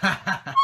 哈哈哈